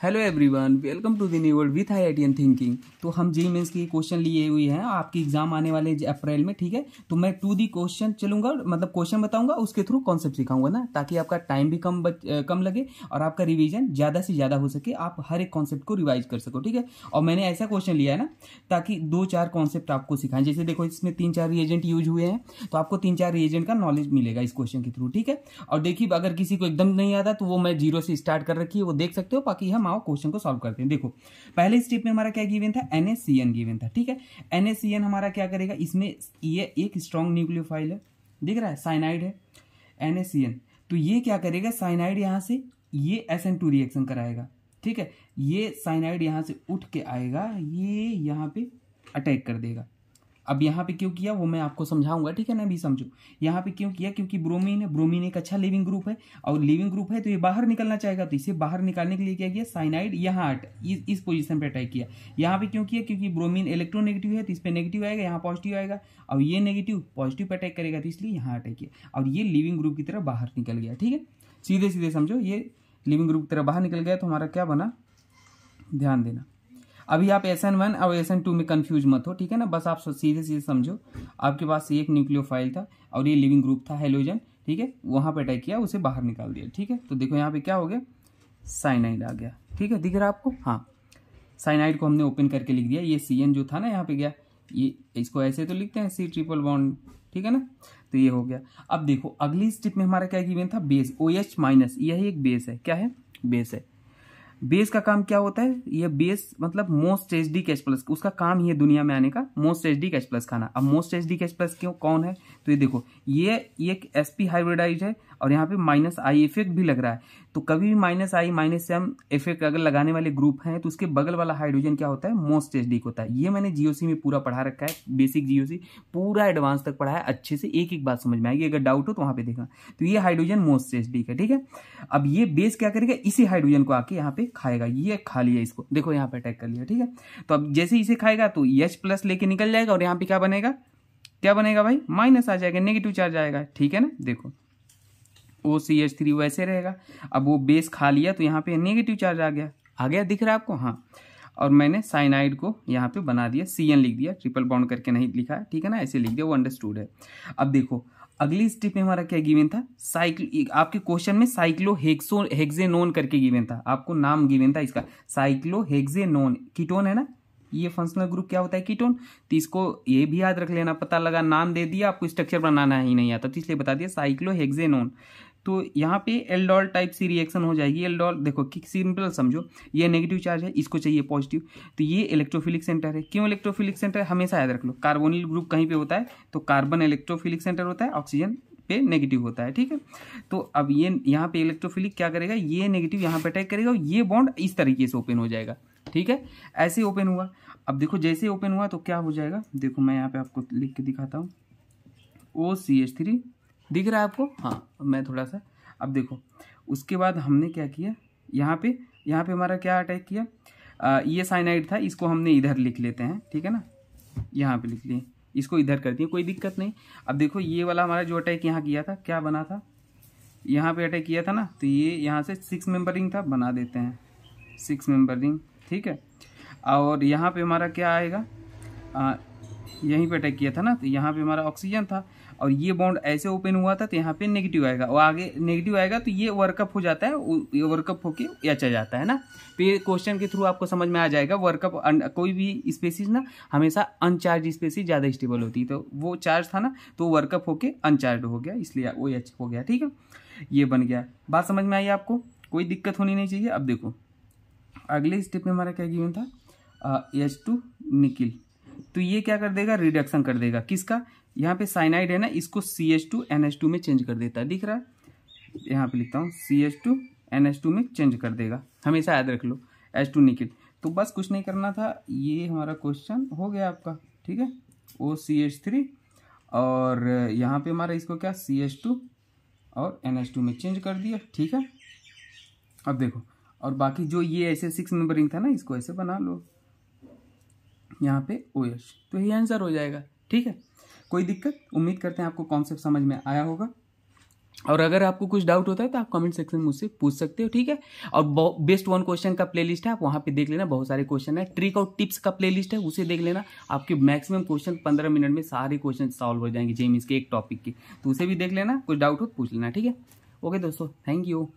Hello everyone welcome to the new world with I I thinking तो हम जी mains की question लिए हुए हैं आपकी एग्ज़ाम आने वाले अप्रैल में ठीक है? तो मैं टू दी क्वेश्चन चलूँगा मतलब क्वेश्चन बताऊँगा उसके थ्रू कॉन्सेप्ट सिखाऊँगा ना ताकि आपका टाइम भी कम बच, कम लगे और आपका रिवीजन ज़्यादा से ज़्यादा हो सके आप हर एक कॉन्सेप्ट को रिवाइज कर सको ठीक है? और मैंने ऐसा क्वेश्चन लिया है ना ताकि दो चार कॉन्सेप्ट आपको सिखाएँ। जैसे देखो इसमें तीन चार रिएजेंट यूज़ हुए हैं तो आपको तीन चार रिएजेंट का नॉलेज मिलेगा इस क्वेश्चन के थ्रू ठीक है? और देखिए अगर किसी को एकदम नहीं आता तो वो मैं ज़ीरो से स्टार्ट कर रखी है वो देख सकते हो बाकी हम आओ क्वेश्चन को सॉल्व करते हैं। देखो, पहले स्टेप में हमारा क्या गिवन था? एनएससीएन गिवन था, ठीक है? एनएससीएन हमारा क्या करेगा? इसमें ये एक स्ट्रॉन्ग न्यूक्लियोफाइल है। दिख रहा है? साइनाइड है। एनएससीएन तो ये क्या करेगा? साइनाइड यहाँ से ये एस एन रिएक्शन कराएगा, ठीक है? ये साइनाइड यहाँ से उठ के आएगा, ये यहाँ पे अटैक कर देगा। अब यहाँ पे क्यों किया वो मैं आपको समझाऊँगा ठीक है ना भी समझो। यहाँ पे क्यों किया क्योंकि ब्रोमीन है ब्रोमीन एक अच्छा लिविंग ग्रुप है और लिविंग ग्रुप है तो ये बाहर निकलना चाहेगा तो इसे बाहर निकालने के लिए क्या किया साइनाइड यहाँ इस, इस पोजिशन पर अटैक किया। यहाँ पे क्यों किया क्योंकि ब्रोमीन इलेक्ट्रोनेगेटिव है तो इस पर नेगेटिव आएगा यहाँ पॉजिटिव आएगा और ये नेगेटिव पॉजिटिव पर अटैक करेगा तो इसलिए यहाँ अटैक किया। और ये लिविंग ग्रुप की तरह बाहर निकल गया ठीक है? सीधे सीधे समझो ये लिविंग ग्रुप की तरह बाहर निकल गया तो हमारा क्या बना? ध्यान देना। अभी आप एस एन वन और एस एन टू में कंफ्यूज मत हो, ठीक है ना? बस आप सीधे सीधे समझो। आपके पास एक न्यूक्लियोफाइल था और ये लिविंग ग्रुप था हेलोजन ठीक है? वहाँ पर अटैक किया, उसे बाहर निकाल दिया, ठीक है? तो देखो यहाँ पे क्या हो गया? साइनाइड आ गया, ठीक है? दिख रहा आपको? हाँ। साइनाइड को हमने ओपन करके लिख दिया। ये सी एन जो था ना, यहाँ पे गया। ये इसको ऐसे तो लिखते हैं सी ट्रिपल बॉन्ड ठीक है ना? तो ये हो गया। अब देखो, अगली स्टेप में हमारा क्या गिवन था? बेस ओ एच माइनस यही एक बेस है। क्या है? बेस है। बेस का काम क्या होता है? ये बेस मतलब most H D catch plus. उसका काम ही है दुनिया में आने का, most H D catch plus खाना। अब most H D catch plus क्यों, कौन है? तो ये देखो, ये एक एस पी हाइब्रिडाइज है और यहाँ पे माइनस आई इफ़ेक्ट भी लग रहा है। तो कभी भी minus I minus M effect अगर लगाने वाले ग्रुप हैं तो उसके बगल वाला हाइड्रोजन क्या होता है? मोस्ट एच डी होता है। ये मैंने जीओसी में पूरा पढ़ा रखा है बेसिक जीओसी पूरा एडवांस तक पढ़ा है, अच्छे से एक एक बात समझ में आएगी, अगर डाउट हो तो वहाँ पे देखा तो ये हाइड्रोजन मोस्ट एच डी का ठीक है? अब ये बेस क्या करेगा? इसी हाइड्रोजन को आके यहाँ पे खाएगा, ये खा लिया इसको। देखो यहाँ पे अटैक कर लिया, ठीक है? तो अब जैसे इसे खाएगा तो यच प्लस लेके निकल जाएगा और यहाँ पे क्या बनेगा? क्या बनेगा भाई? माइनस आ जाएगा नेगेटिव चार्ज आएगा, ठीक है ना? देखो ओ सी एच थ्री वैसे रहेगा। अब वो बेस खा लिया तो यहाँ पे नेगेटिव चार्ज आ गया। आ गया दिख रहा है आपको? हाँ। और मैंने साइनाइड को यहाँ पे बना दिया सी एन लिख दिया ट्रिपल बॉन्ड करके नहीं लिखा है, ठीक है ना? ऐसे लिख दिया, वो अंडरस्टूड है। अब देखो, अगली स्टेप में हमारा क्या गिवन था? साइक्लो आपके क्वेश्चन में साइक्लो हेक्सो हेक्सेनोन करके गिवन था। आपको नाम गिवन था इसका। साइक्लो हेक्सेनोन कीटोन है ना? ये फंक्शनल ग्रुप क्या होता है? कीटोन तो इसको ये भी याद रख लेना, पता लगा, नाम दे दिया, आपको स्ट्रक्चर बनाना ही नहीं आता। तो इसलिए बता दिया साइक्लो हेक्सेनोन तो यहाँ पे एल्डोल टाइप सी रिएक्शन हो जाएगी। एल्डोल देखो, कि सिंपल समझो, ये नेगेटिव चार्ज है, इसको चाहिए पॉजिटिव तो ये इलेक्ट्रोफिलिक सेंटर है। क्यों इलेक्ट्रोफिलिक सेंटर है? हमेशा याद रख लो कार्बोनिल ग्रुप कहीं पे होता है तो कार्बन इलेक्ट्रोफिलिक सेंटर होता है ऑक्सीजन पे नेगेटिव होता है, ठीक है? तो अब ये यहाँ पे इलेक्ट्रोफिलिक क्या करेगा? ये नेगेटिव यहाँ पे अटैक करेगा और ये बॉन्ड इस तरीके से ओपन हो जाएगा, ठीक है? ऐसे ओपन हुआ। अब देखो, जैसे ओपन हुआ तो क्या हो जाएगा? देखो, मैं यहाँ पे आपको लिख के दिखाता हूँ। ओ सी एच थ्री दिख रहा है आपको? हाँ मैं थोड़ा सा अब देखो उसके बाद हमने क्या किया? यहाँ पे यहाँ पे हमारा क्या अटैक किया? आ, ये साइनाइड था इसको हमने इधर लिख लेते हैं ठीक है ना? यहाँ पे लिख लिए इसको इधर कर दिए कोई दिक्कत नहीं। अब देखो ये वाला हमारा जो अटैक यहाँ किया था क्या बना था? यहाँ पे अटैक किया था ना तो ये यहाँ से सिक्स मेंबरिंग था बना देते हैं सिक्स मेंबरिंग ठीक है? और यहाँ पे हमारा क्या आएगा? यहीं पे अटैक किया था ना तो यहाँ पे हमारा ऑक्सीजन था। और ये बॉन्ड ऐसे ओपन हुआ था तो यहाँ पे नेगेटिव आएगा। और आगे नेगेटिव आएगा तो ये वर्कअप हो जाता है ये वर्कअप होके एच आ जाता है ना? तो ये क्वेश्चन के थ्रू आपको समझ में आ जाएगा वर्कअप कोई भी स्पेसीज ना, हमेशा अनचार्ज स्पेसीज ज़्यादा स्टेबल होती है। तो वो चार्ज था ना तो वर्कअप होके अनचार्ज हो गया, इसलिए वो एच हो गया, ठीक है? ये बन गया। बात समझ में आई आपको? कोई दिक्कत होनी नहीं चाहिए, अब देखो। अगले स्टेप में हमारा क्या गिवन था? H two nickel. तो ये क्या कर देगा? रिडक्शन कर देगा। किसका? यहाँ पे साइनाइड है ना, इसको C H two N H two में चेंज कर देता है। दिख रहा है? यहाँ पे लिखता हूँ C H two N H two में चेंज कर देगा। हमेशा याद रख लो एच टू निकिल तो बस कुछ नहीं करना था, ये हमारा क्वेश्चन हो गया आपका, ठीक है? ओ सी एच थ्री और यहाँ पे हमारा इसको क्या सी एच टू और एन एच टू में चेंज कर दिया, ठीक है? अब देखो, और बाकी जो ये ऐसे सिक्स नंबरिंग था ना, इसको ऐसे बना लो। यहाँ पे ओ एच तो ये आंसर हो जाएगा, ठीक है? कोई दिक्कत? उम्मीद करते हैं आपको कॉन्सेप्ट समझ में आया होगा। और अगर आपको कुछ डाउट होता है तो आप कमेंट सेक्शन में मुझसे पूछ सकते हो, ठीक है? और बेस्ट वन क्वेश्चन का प्लेलिस्ट है, आप वहाँ पे देख लेना, बहुत सारे क्वेश्चन है। ट्रिक और टिप्स का प्लेलिस्ट है, उसे देख लेना। आपके मैक्सिमम क्वेश्चन पंद्रह मिनट में सारे क्वेश्चन सॉल्व हो जाएँगे, जेमिस के एक टॉपिक के। तो उसे भी देख लेना, कुछ डाउट हो तो पूछ लेना, ठीक है? ओके दोस्तों थैंक यू